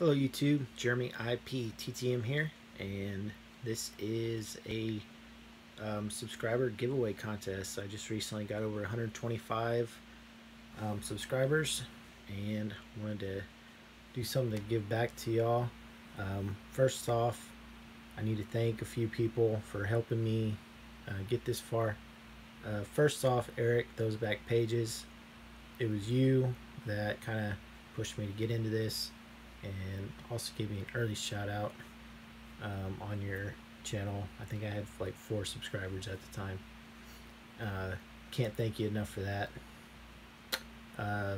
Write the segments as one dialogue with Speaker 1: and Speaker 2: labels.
Speaker 1: Hello YouTube, Jeremy IPTTM here, and this is a um, subscriber giveaway contest. I just recently got over 125 um, subscribers, and wanted to do something to give back to y'all. Um, first off, I need to thank a few people for helping me uh, get this far. Uh, first off, Eric, those back pages. It was you that kind of pushed me to get into this and also gave me an early shout out um, on your channel. I think I had like four subscribers at the time. Uh, can't thank you enough for that. Uh,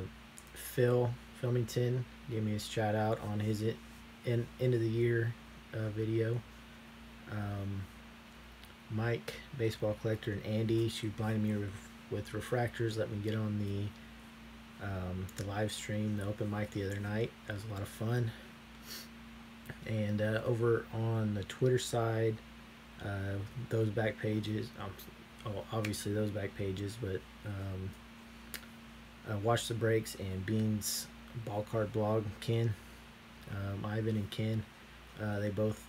Speaker 1: Phil Filmington gave me a shout out on his it, in, end of the year uh, video. Um, Mike, baseball collector, and Andy, she blinded me with refractors, let me get on the um, the live stream, the open mic the other night. That was a lot of fun. And uh, over on the Twitter side, uh, those back pages, um, oh, obviously those back pages, but um, uh, Watch the Breaks and Beans Ball Card Blog, Ken, um, Ivan and Ken, uh, they both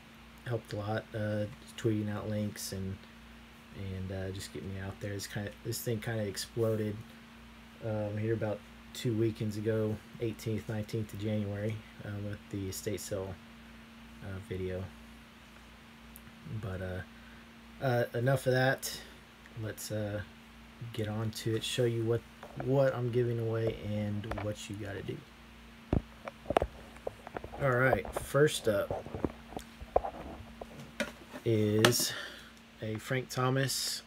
Speaker 1: helped a lot, uh, tweeting out links and and uh, just getting me out there. This kind of this thing kind of exploded um, here about two weekends ago, 18th, 19th of January, uh, with the estate sale uh, video. But uh, uh, enough of that. Let's uh, get on to it. Show you what what I'm giving away and what you got to do. All right, first up is a Frank Thomas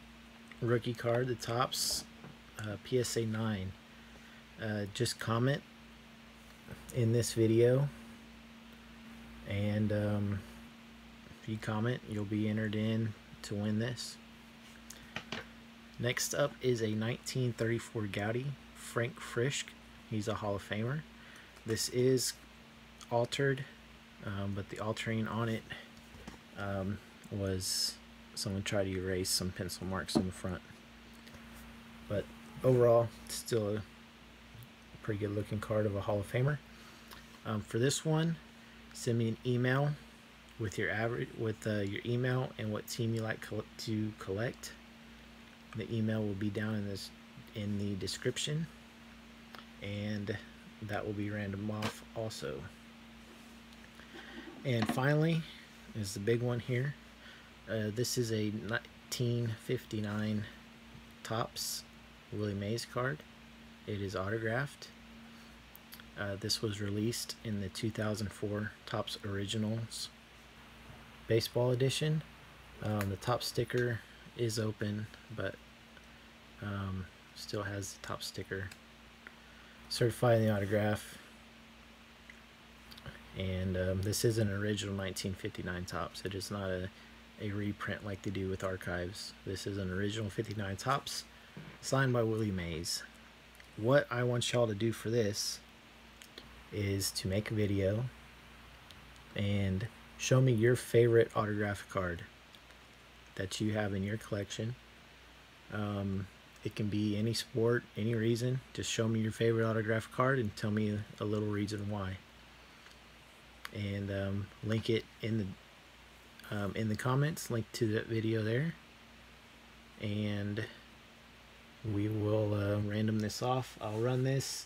Speaker 1: rookie card, the Topps uh, PSA 9 uh, just comment in this video. And um, if you comment you'll be entered in to win this. Next up is a 1934 Goudey Frank Frisch he's a Hall of Famer. This is altered um, but the altering on it um, was someone tried to erase some pencil marks on the front. But overall still a pretty good looking card of a Hall of Famer. Um, for this one, send me an email with your average with uh, your email and what team you like to collect. The email will be down in this in the description, and that will be random off also. And finally, is the big one here. Uh, this is a 1959 Topps Willie Mays card. It is autographed. Uh, this was released in the 2004 Topps Originals Baseball Edition. Um, the Topps sticker is open, but um, still has the Topps sticker. Certified the autograph. And um, this is an original 1959 Topps. It is not a, a reprint like they do with archives. This is an original 59 Topps signed by Willie Mays. What I want y'all to do for this is to make a video and show me your favorite autograph card that you have in your collection. Um, it can be any sport, any reason. Just show me your favorite autograph card and tell me a little reason why. And um, link it in the um, in the comments. Link to that video there. And we will uh, random this off. I'll run this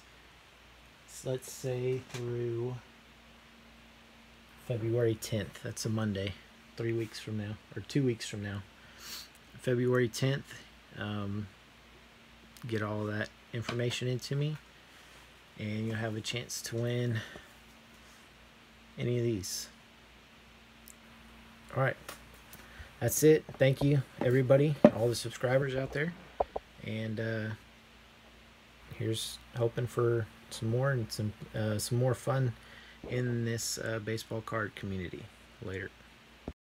Speaker 1: let's say through February 10th. That's a Monday, three weeks from now, or two weeks from now. February 10th, um, get all that information into me, and you'll have a chance to win any of these. All right, that's it. Thank you, everybody, all the subscribers out there, and uh, here's hoping for some more and some uh, some more fun in this uh, baseball card community later.